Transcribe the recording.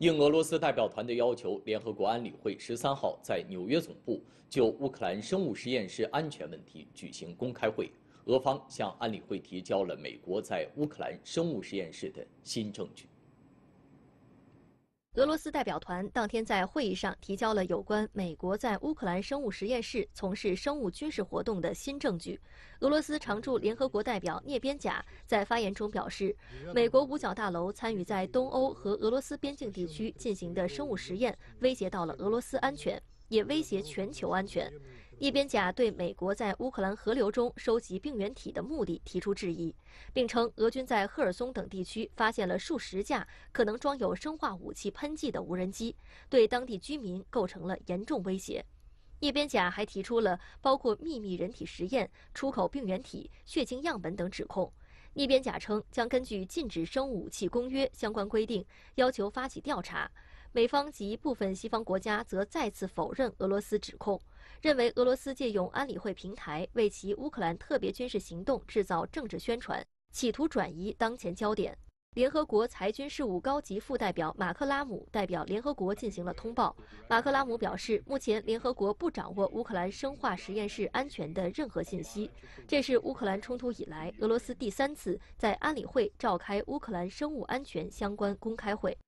应俄罗斯代表团的要求，联合国安理会十三号在纽约总部就乌克兰生物实验室安全问题举行公开会。俄方向安理会提交了美国在乌克兰生物实验室的新证据。俄罗斯代表团当天在会议上提交了有关美国在乌克兰生物实验室从事生物军事活动的新证据。俄罗斯常驻联合国代表聂边贾在发言中表示，美国五角大楼参与在东欧和俄罗斯边境地区进行的生物实验，威胁到了俄罗斯安全，也威胁全球安全。一边甲对美国在乌克兰河流中收集病原体的目的提出质疑，并称俄军在赫尔松等地区发现了数十架可能装有生化武器喷剂的无人机，对当地居民构成了严重威胁。一边甲还提出了包括秘密人体实验、出口病原体、血清样本等指控。一边甲称将根据《禁止生物武器公约》相关规定，要求发起调查。美方及部分西方国家则再次否认俄罗斯指控。认为俄罗斯借用安理会平台为其乌克兰特别军事行动制造政治宣传，企图转移当前焦点。联合国裁军事务高级副代表马克拉姆代表联合国进行了通报。马克拉姆表示，目前联合国不掌握乌克兰生化实验室安全的任何信息。这是乌克兰冲突以来俄罗斯第三次在安理会召开乌克兰生物安全相关公开会。